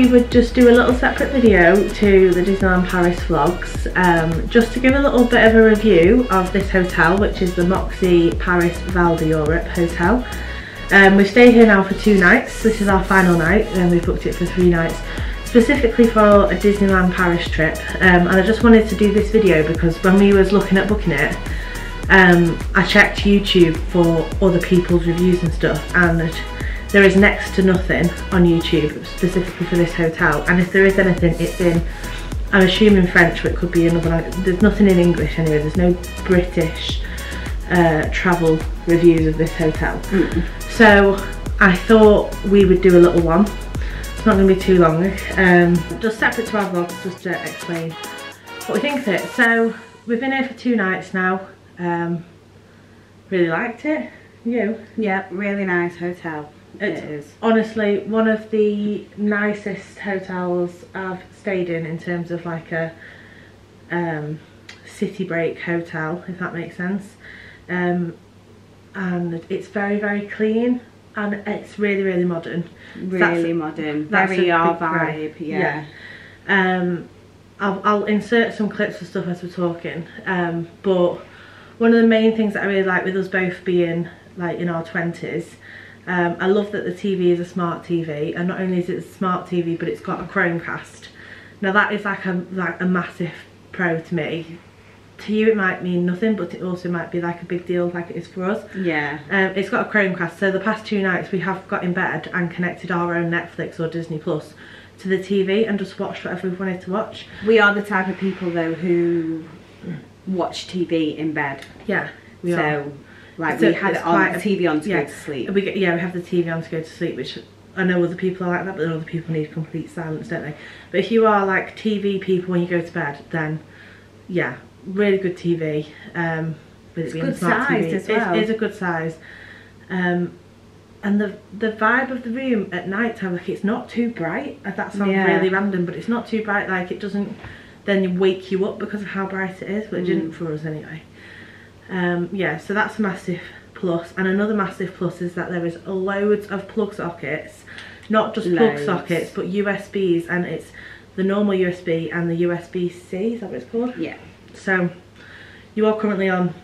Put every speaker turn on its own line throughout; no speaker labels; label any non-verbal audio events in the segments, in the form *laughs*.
We would just do a little separate video to the Disneyland Paris vlogs, um, just to give a little bit of a review of this hotel, which is the Moxy Paris Val d'Europe Hotel. Um, we've stayed here now for two nights. This is our final night, and we booked it for three nights, specifically for a Disneyland Paris trip. Um, and I just wanted to do this video because when we was looking at booking it, um, I checked YouTube for other people's reviews and stuff, and there is next to nothing on YouTube specifically for this hotel. And if there is anything, it's in, I'm assuming French, but it could be another language. There's nothing in English anyway. There's no British uh, travel reviews of this hotel.
Mm.
So I thought we would do a little one. It's not going to be too long. Um, just separate to our vlogs, just to explain what we think of it. So we've been here for two nights now. Um, really liked it. You?
Yeah, really nice hotel.
It's
it is.
honestly one of the nicest hotels I've stayed in in terms of like a um, city break hotel, if that makes sense. Um, and it's very, very clean and it's really, really modern.
Really modern.
that's
Very our
right.
vibe, yeah.
Um, I'll, I'll insert some clips of stuff as we're talking. Um, but one of the main things that I really like with us both being like in our twenties, um, I love that the TV is a smart TV, and not only is it a smart TV, but it's got a Chromecast. Now that is like a like a massive pro to me. To you it might mean nothing, but it also might be like a big deal, like it is for us.
Yeah.
Um, it's got a Chromecast, so the past two nights we have got in bed and connected our own Netflix or Disney Plus to the TV and just watched whatever we've wanted to watch.
We are the type of people though who watch TV in bed.
Yeah, we
so
are.
Like
So
we had it on TV on to
yeah.
go to sleep.
We get, yeah, we have the TV on to go to sleep, which I know other people are like that, but then other people need complete silence, don't they? But if you are like TV people when you go to bed, then yeah, really good TV. Um, with
It's
it being
good
smart
size
TV.
as well.
It is a good size. Um, and the the vibe of the room at night time, like it's not too bright. That sounds
Yeah.
really random, but it's not too bright. Like it doesn't then wake you up because of how bright it is, but it
Mm.
didn't for us anyway. Um, yeah, so that's a massive plus. And another massive plus is that there is loads of plug sockets, not just plug sockets, but USBs, and it's the normal USB and the USB-C, is that what it's called?
Yeah.
So you are currently on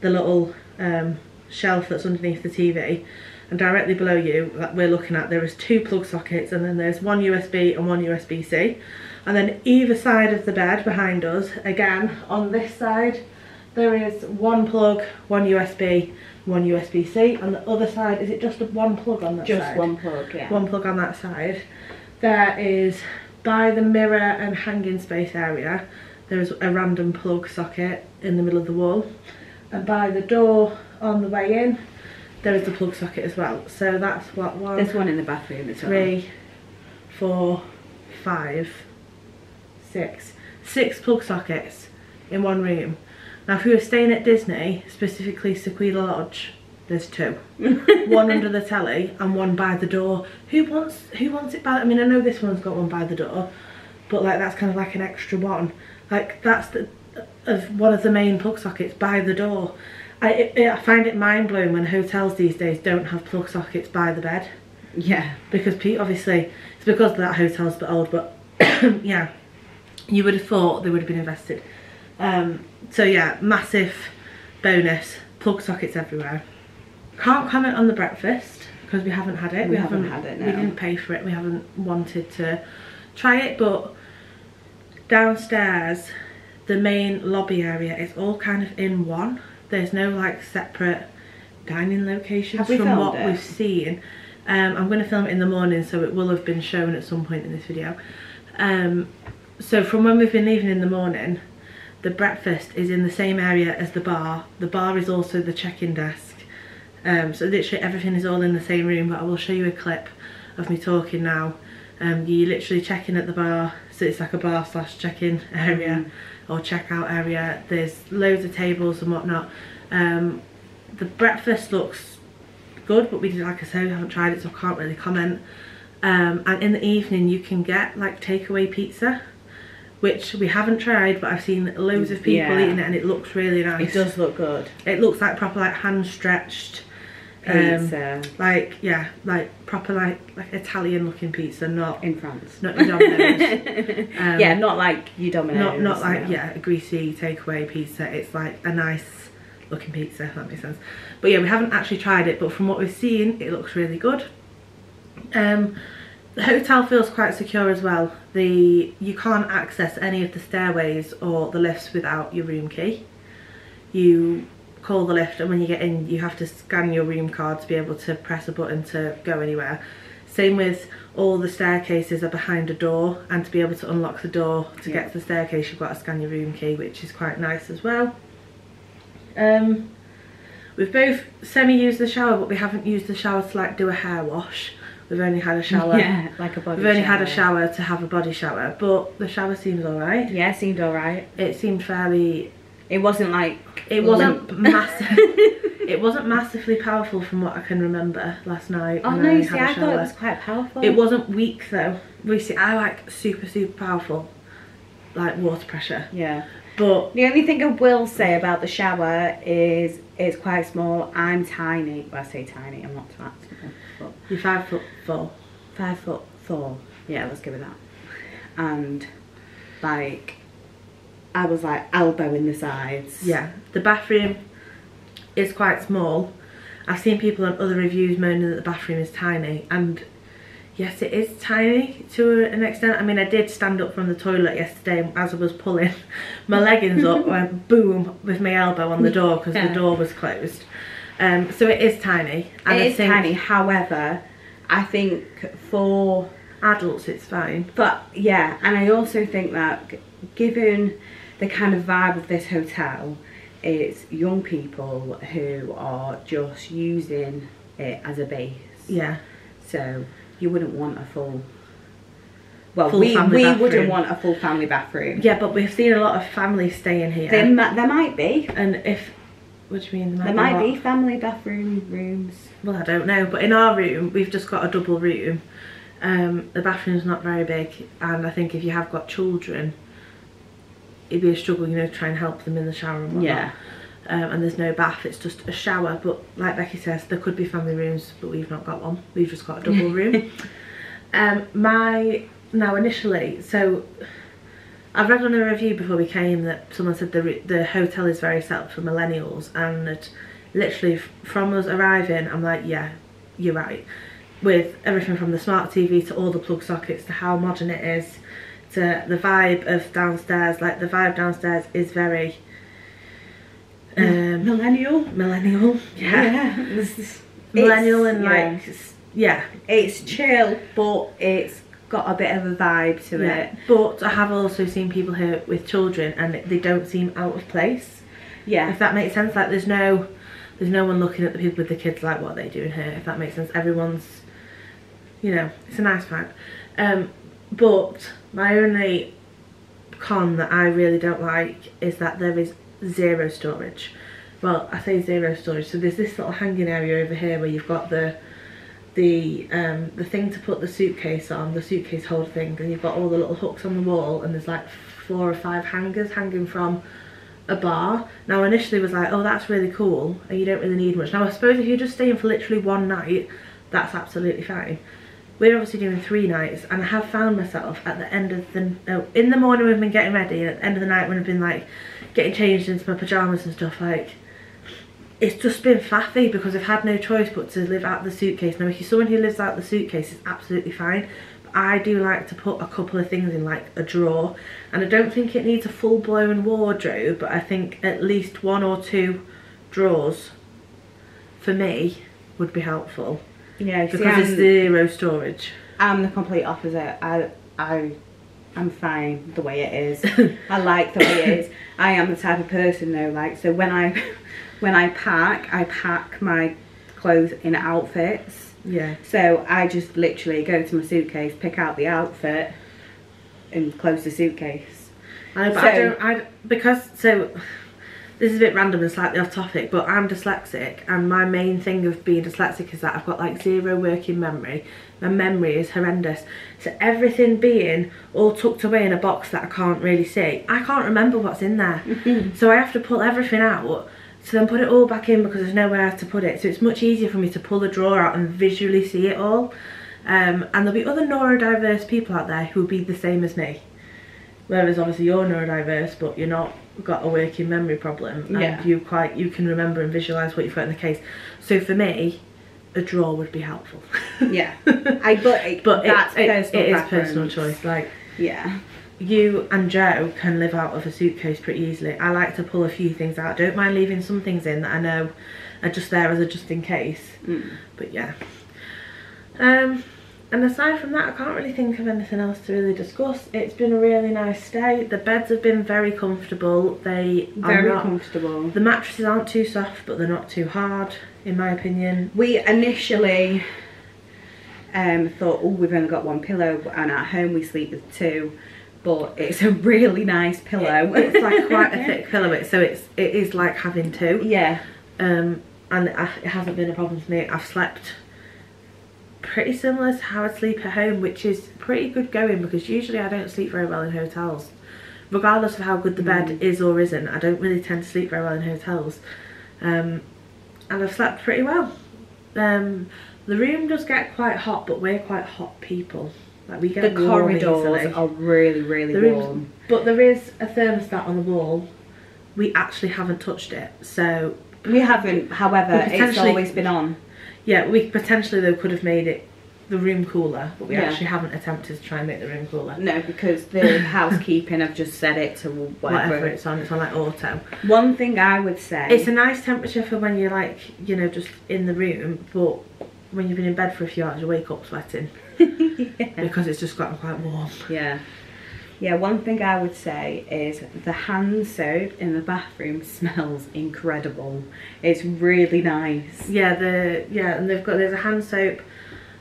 the little um, shelf that's underneath the TV and directly below you that we're looking at there is two plug sockets and then there's one USB and one USB-C and then either side of the bed behind us again on this side there is one plug, one USB, one USB-C and the other side is it just one plug on that
Just
side?
Just one plug, yeah.
one plug on that side. There is by the mirror and hanging space area, there is a random plug socket in the middle of the wall. And by the door on the way in, there is the plug socket as well. So that's what one,
There's one in the bathroom as well.
three, four, five, six, six plug sockets in one room. Now if you were staying at Disney, specifically Sequoia Lodge, there's two. *laughs* one under the telly and one by the door. Who wants who wants it by I mean I know this one's got one by the door, but like that's kind of like an extra one. Like that's the of one of the main plug sockets by the door. I, it, I find it mind blowing when hotels these days don't have plug sockets by the bed
Yeah.
because Pete obviously it's because that hotel's a bit old but *coughs* yeah you would have thought they would have been invested um, so yeah massive bonus plug sockets everywhere. Can't comment on the breakfast because we haven't had it.
We haven't had it,
we didn't pay for it. We haven't wanted to try it but downstairs the main lobby area is all kind of in one. There's no like separate dining locations from what
it?
we've seen. Um, I'm going to film it in the morning so it will have been shown at some point in this video. Um, so from when we've been leaving in the morning the breakfast is in the same area as the bar. The bar is also the check-in desk. Um, so literally everything is all in the same room but I will show you a clip of me talking now. Um, you literally check in at the bar so it's like a bar slash check-in area or check-out area. There's loads of tables and whatnot. Um, the breakfast looks good but we did like I said we haven't tried it so I can't really comment. Um, and in the evening you can get like takeaway pizza which we haven't tried but I've seen loads of people
Yeah.
eating it and it looks really nice
It does look good.
it looks like proper like hand stretched Um,
Pizza
like yeah, like proper like like Italian looking pizza, not
in France.
not your Domino's. *laughs* Um,
yeah, not like your Domino's.
not not like
no.
yeah a greasy takeaway pizza. It's like a nice looking pizza. If that makes sense. But yeah, we haven't actually tried it, but from what we've seen, it looks really good. Um, the hotel feels quite secure as well. The you can't access any of the stairways or the lifts without your room key. You call the lift and when you get in you have to scan your room card to be able to press a button to go anywhere. Same with all the staircases are behind a door and to be able to unlock the door to
Yeah.
get to the staircase you've got to scan your room key which is quite nice as well. Um, we've both semi-used the shower but we haven't used the shower to like do a hair wash. We've only had a shower.
Yeah, like a body.
We've only had a shower to have a body shower but the shower seems alright.
Yeah, it seemed alright.
It seemed fairly
It wasn't like
it wasn't
limp.
massive. *laughs* it wasn't massively powerful from what I can remember last night.
Oh no,
I
you see, I thought it was quite powerful.
It wasn't weak though. We see, I like super super powerful, like water pressure.
Yeah.
But
The only thing I will say about the shower is it's quite small. I'm tiny. Well, I say tiny. I'm not that small. But
you're five foot four.
five foot four. Yeah, let's go with that. And like, I was like elbow in the sides.
Yeah, the bathroom is quite small. I've seen people on other reviews moaning that the bathroom is tiny, and yes, it is tiny to an extent. I mean, I did stand up from the toilet yesterday as I was pulling *laughs* my leggings up, *laughs* went boom with my elbow on the door because
Yeah.
the door was closed. Um, so it is tiny. And
It is tiny. However, I think for
Adults, it's fine.
But yeah, and I also think that given the kind of vibe of this hotel, it's young people who are just using it as a base.
Yeah,
So you wouldn't want a full. Well,
Full
we, we
bathroom.
wouldn't want a full family bathroom.
yeah, but we've seen a lot of families staying here.
There, there might be.
and if, what do you mean?
There might
what?
be family bathroom rooms.
Well, I don't know, but in our room, we've just got a double room. Um, the bathroom's not very big, and I think if you have got children, it'd be a struggle, you know, to try and help them in the shower and whatnot.
Yeah.
Um, and there's no bath, it's just a shower. But like Becky says, there could be family rooms, but we've not got one. We've just got a double *laughs* room. um, my now initially, so I've read on a review before we came that someone said the the hotel is very set up for millennials, and that literally from us arriving, I'm like, yeah, you're right. With everything from the smart TV to all the plug sockets to how modern it is, to the vibe of downstairs. Like the vibe downstairs is very um,
Millennial.
millennial.
Yeah. It's-
millennial and
yeah.
like yeah,
It's chill, but it's got a bit of a vibe to
yeah.
it.
But I have also seen people here with children, and they don't seem out of place.
Yeah.
If that makes sense, like there's no, there's no one looking at the people with the kids like what are they doing here. If that makes sense, everyone's, you know, it's a nice vibe. Um, but my only con that I really don't like is that there is zero storage. Well, I say zero storage. So there's this little hanging area over here where you've got the the um the thing to put the suitcase on, the suitcase holder thing, and you've got all the little hooks on the wall, and there's like four or five hangers hanging from a bar. Now initially was like, oh that's really cool, and you don't really need much. Now I suppose if you're just staying for literally one night, that's absolutely fine. We're obviously doing three nights, and I have found myself at the end of the no, in the morning we've been getting ready, and at the end of the night when I've been like getting changed into my pajamas and stuff, like it's just been faffy because I've had no choice but to live out the suitcase. Now if you're someone who lives out the suitcase, it's absolutely fine. But I do like to put a couple of things in like a drawer, and I don't think it needs a full blown wardrobe, but I think at least one or two drawers for me would be helpful
Yeah, see,
because
I'm,
it's zero storage.
I'm the complete opposite. I, I, I'm fine the way it is. *laughs* I like the way it is. I am the type of person though, like so when I, when I pack, I pack my clothes in outfits.
Yeah.
So I just literally go to my suitcase, pick out the outfit, and close the suitcase.
I know, but I don't. I because so. This is a bit random and slightly off topic, but I'm dyslexic, and my main thing of being dyslexic is that I've got like zero working memory. My memory is horrendous. So everything being all tucked away in a box that I can't really see, I can't remember what's in there. *laughs* so I have to pull everything out, to then put it all back in because there's nowhere else to put it. So it's much easier for me to pull the drawer out and visually see it all. Um, and there'll be other neurodiverse people out there who will be the same as me. Whereas obviously you're neurodiverse, but you're not got a working memory problem, and
Yeah.
you quite you can remember and visualize what you've got in the case. So for me, a drawer would be helpful.
Yeah. *laughs* I but, it,
but
that's
it, it, it is personal choice. Like
Yeah.
You and Joe can live out of a suitcase pretty easily. I like to pull a few things out. Don't mind leaving some things in that I know are just there as a just in case.
Mm.
But yeah. Um, and aside from that, I can't really think of anything else to really discuss. It's been a really nice stay. The beds have been very comfortable. They
Very
are not,
comfortable.
The mattresses aren't too soft, but they're not too hard, in my opinion.
We initially um, thought, oh, we've only got one pillow, and at home we sleep with two. But it's a really nice pillow.
It's like quite a *laughs* thick pillow, so it's it is like having two.
Yeah.
um, and it it hasn't been a problem for me. I've slept pretty similar to how I sleep at home, which is pretty good going because usually I don't sleep very well in hotels. Regardless of how good the bed
Mm.
is or isn't, I don't really tend to sleep very well in hotels. Um, and I've slept pretty well. Um, the room does get quite hot, but we're quite hot people. Like we
The
get warm
corridors are really, really
The room's-
warm.
But there is a thermostat on the wall. We actually haven't touched it, so
We haven't, however,
We
it's always been on.
Yeah, we potentially though could have made it the room cooler, but we
Yeah.
actually haven't attempted to try and make the room cooler.
No, because the *coughs* housekeeping have just set it to whatever.
Whatever it's on, it's on like auto.
One thing I would say.
It's a nice temperature for when you're like, you know, just in the room, but when you've been in bed for a few hours, you wake up sweating *laughs*
yeah.
because it's just gotten quite warm.
yeah. Yeah, one thing I would say is the hand soap in the bathroom smells incredible. It's really nice.
Yeah, the yeah, and they've got there's a hand soap,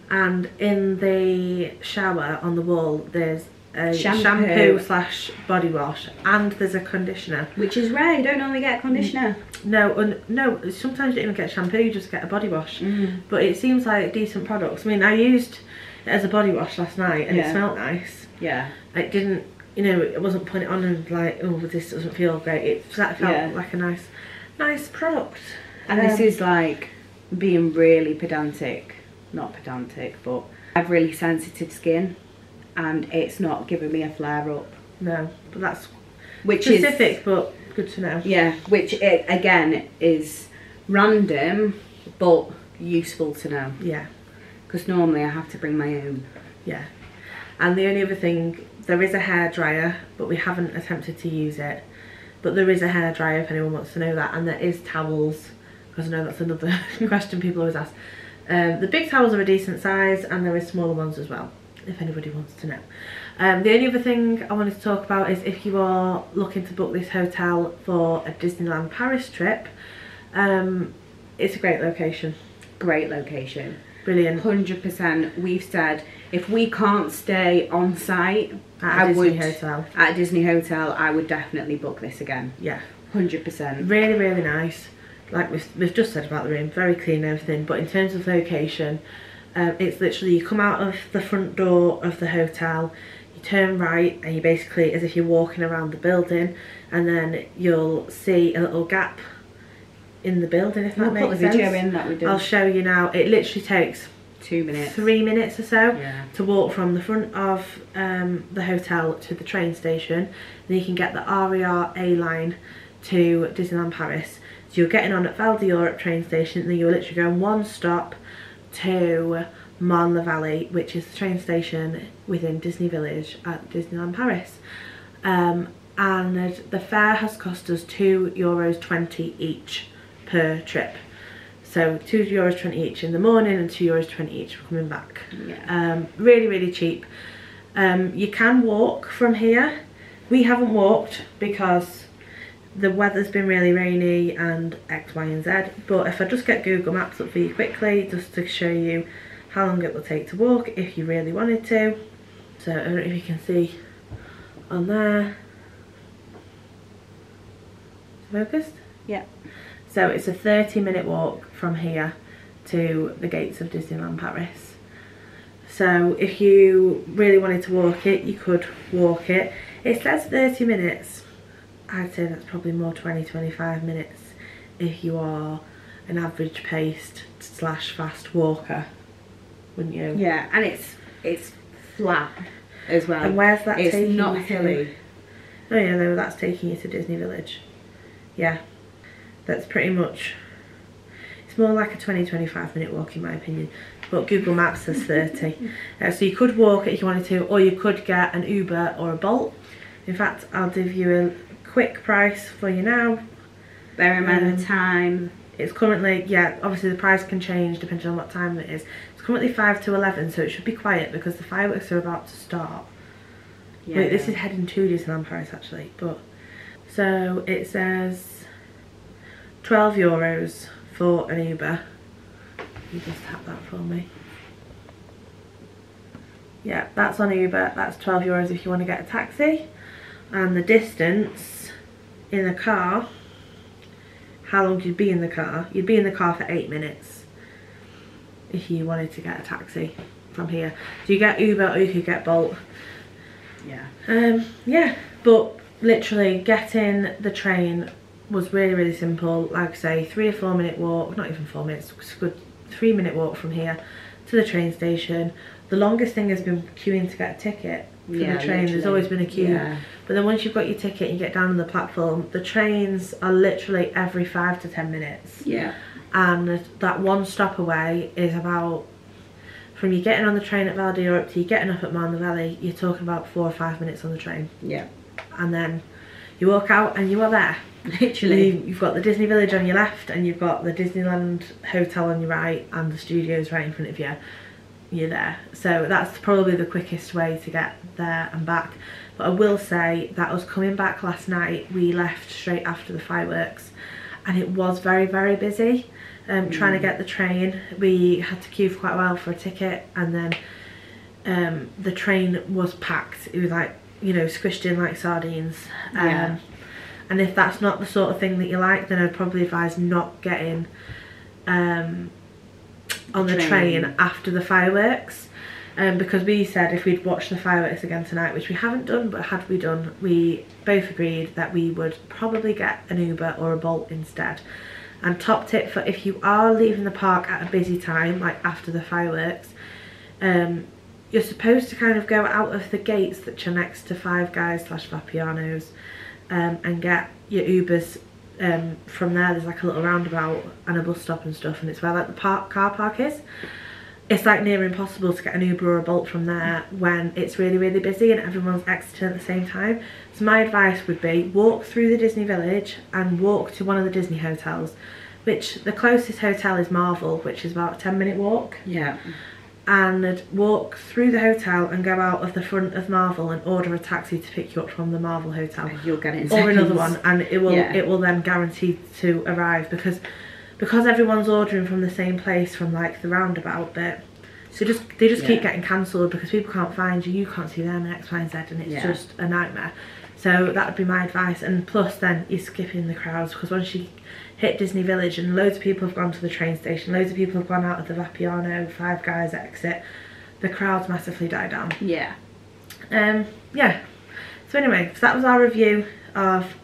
and in the shower on the wall there's a
Shampoo.
shampoo slash body wash, and there's a conditioner.
Which is rare, you don't normally get a conditioner.
No, and no, sometimes you don't even get shampoo, you just get a body wash.
Mm.
But it seems like decent products. I mean, I used as a body wash last night and it smelled nice.
Yeah.
It didn't, you know, it wasn't putting it on and like, oh, this doesn't feel great. It that felt
Yeah.
like a nice, nice product.
And this
Um,
is like being really pedantic. Not pedantic, but I have really sensitive skin and it's not giving me a flare up.
no, but that's
Which
specific,
is
but good to know.
Yeah, which it, again is random but useful to know.
Yeah,
Because normally I have to bring my own.
yeah. And the only other thing, there is a hair dryer, but we haven't attempted to use it. But there is a hair dryer if anyone wants to know that, and there is towels because I know that's another *laughs* question people always ask. Um, the big towels are a decent size, and there is smaller ones as well. If anybody wants to know. Um, the only other thing I wanted to talk about is if you are looking to book this hotel for a Disneyland Paris trip, um, it's a great location.
Great location.
Brilliant.
100% we've said if we can't stay on site
At
I
Disney
would
hotel.
at Disney Hotel I would definitely book this again.
Yeah.
100%.
really really nice like we've, we've just said about the room very clean and everything but in terms of location um, it's literally you come out of the front door of the hotel you turn right and you basically as if you're walking around the building and then you'll see a little gap in the building if that
We'll
makes
put the video
sense
that.
I'll show you now it literally takes
Two minutes.
three minutes or so
Yeah.
to walk from the front of um, the hotel to the train station. Then you can get the RER A line to Disneyland Paris. So you're getting on at Val d'Europe train station, and then you're literally going one stop to Marne-la-Vallée, which is the train station within Disney Village at Disneyland Paris. Um, and the fare has cost us two euros twenty each per trip. So two euros twenty each in the morning and two euros twenty each for coming back.
Yeah.
Um, really, really cheap. Um, you can walk from here. We haven't walked because the weather's been really rainy and X, Y and Z. But if I just get Google Maps up for you quickly, just to show you how long it will take to walk if you really wanted to. So I don't know if you can see on there. Focused?
Yeah.
So it's a 30 minute walk from here to the gates of Disneyland Paris. So if you really wanted to walk it, you could walk it. It says 30 minutes. I'd say that's probably more 20, 25 minutes if you are an average paced slash fast walker, wouldn't you?
Yeah, and it's it's flat as well.
And where's that
it's
taking
not
to?
hilly.
Oh yeah, no, that's taking you to Disney Village. Yeah, that's pretty much. It's more like a 20 25 minute walk in my opinion, but Google Maps says 30. uh, so you could walk it if you wanted to, or you could get an Uber or a Bolt. In fact, I'll give you a quick price for you now.
Bear in mind
Um,
the time.
It's currently, yeah, obviously the price can change depending on what time it is. It's currently 5 to 11, so it should be quiet because the fireworks are about to start.
Yeah.
Wait, this is heading to Disneyland Paris actually, but so it says 12 euros for an Uber. You just tap that for me. Yeah, that's on Uber. That's 12 euros if you want to get a taxi. And the distance in the car, how long you'd be in the car? You'd be in the car for eight minutes if you wanted to get a taxi from here. So you get Uber or you could get Bolt.
yeah.
Um, yeah, but literally getting the train was really, really simple. Like I say, three or four minute walk, not even four minutes, it's a good three minute walk from here to the train station. The longest thing has been queuing to get a ticket for
Yeah,
the train. There's always been a queue.
Yeah.
But then once you've got your ticket and you get down on the platform, the trains are literally every five to ten minutes
Yeah.
and that one stop away is about from you getting on the train at Val d'Europe to you getting up at Marne Valley, you're talking about four or five minutes on the train.
Yeah.
And then you walk out and you are there. *laughs*
Literally.
You, you've got the Disney Village on your left and you've got the Disneyland Hotel on your right and the studios right in front of you. You're there. So that's probably the quickest way to get there and back. But I will say that us coming back last night, we left straight after the fireworks and it was very, very busy. Um, Trying to get the train, we had to queue for quite a while for a ticket and then um, the train was packed. It was like, you know, squished in like sardines. Um,
Yeah.
And if that's not the sort of thing that you like, then I'd probably advise not getting um, on the train.
Train.
after the fireworks. Um, because we said if we'd watch the fireworks again tonight, which we haven't done, but had we done, we both agreed that we would probably get an Uber or a Bolt instead. And top tip for if you are leaving the park at a busy time, like after the fireworks, um, you're supposed to kind of go out of the gates that you're next to Five Guys slash Vapiano's um, and get your Ubers um, from there. There's like a little roundabout and a bus stop and stuff, and it's where like the park car park is. It's like near impossible to get an Uber or a Bolt from there when it's really really busy and everyone's exiting at the same time. So my advice would be walk through the Disney Village and walk to one of the Disney hotels, which the closest hotel is Marvel, which is about a 10 minute walk
Yeah.
And walk through the hotel and go out of the front of Marvel and order a taxi to pick you up from the Marvel hotel.
You'll get it
or another one and it will
Yeah.
it will then guarantee to arrive because because everyone's ordering from the same place from like the roundabout bit. So just they just keep getting cancelled because people can't find you you can't see them and X Y and Z and it's
Yeah.
just a nightmare. So that would be my advice and plus then you're skipping the crowds because once you hit Disney Village and loads of people have gone to the train station. Loads of people have gone out of the Vapiano Five Guys exit. The crowds massively die down.
Yeah.
um yeah. So anyway so that was our review of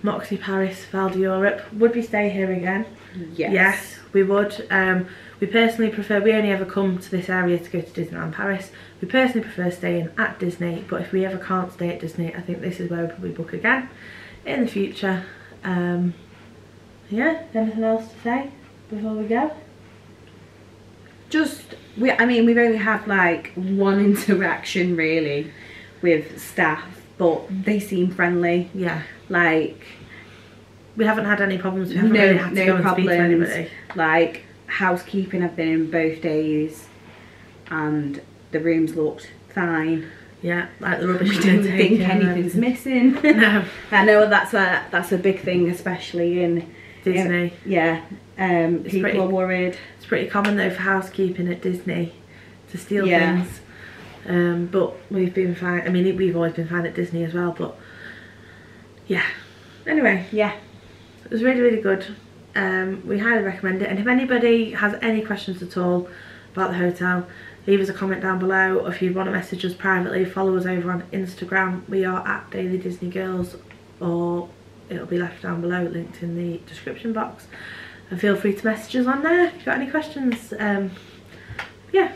Moxy Paris Val d'Europe would we stay here again?
Yes.
yes we would. Um we personally prefer we only ever come to this area to go to Disneyland Paris. We personally prefer staying at Disney but if we ever can't stay at Disney I think this is where we'll probably book again in the future. Um yeah anything else to say before we go
Just we. I mean, we've only had like one *laughs* interaction really with staff, but they seem friendly.
yeah
Like
we haven't had any problems we haven't
no,
really had to
no
go and speak to
problems.
anybody
Like housekeeping, I've been in both days, and the rooms looked fine.
yeah like the rubbish.
We
don't
think anything's missing. *laughs*
no
I know that's a that's a big thing, especially in
Disney
yeah. Um,
It's
people
pretty-
are worried.
It's pretty common though for housekeeping at Disney to steal
Yeah.
things. Um, but we've been fine. I mean, we've always been fine at Disney as well. But yeah. Anyway,
Yeah.
it was really really good. Um, we highly recommend it. And if anybody has any questions at all about the hotel, leave us a comment down below. Or if you want to message us privately, follow us over on Instagram. We are at Daily Disney Girls or it'll be left down below, linked in the description box. And feel free to message us on there if you've got any questions. Um, yeah,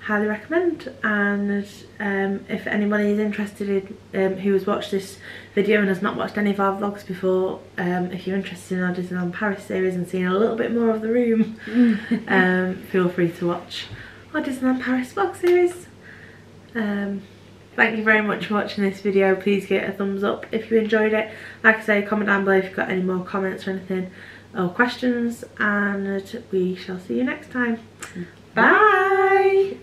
highly recommend. And um, if anybody is interested in, um, who has watched this video and has not watched any of our vlogs before, um, if you're interested in our Disneyland Paris series and seeing a little bit more of the room, um, feel free to watch our Disneyland Paris vlog series. Thank you very much for watching this video. Please give it a thumbs up if you enjoyed it. Like I say, comment down below if you've got any more comments or anything or questions and we shall see you next time. Bye!